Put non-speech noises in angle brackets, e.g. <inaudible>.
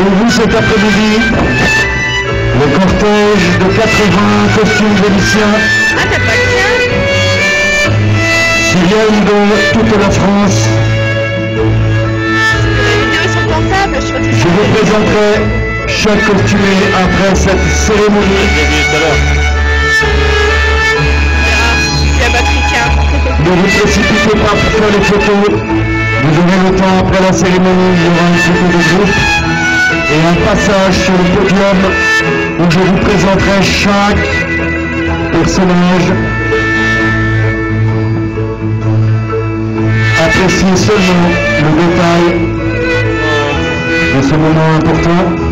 Avec vous cet après-midi, le cortège de 80 costumes vénitiens Ah, qui viennent de toute la France. Je vous présenterai chaque costumé après cette cérémonie. Tient. <laughs> Ne vous précipitez pas pour faire les photos. Vous aurez le temps après la cérémonie, il y aura une photo de groupe et un passage sur le podium où je vous présenterai chaque personnage. Appréciez seulement le détail de ce moment important.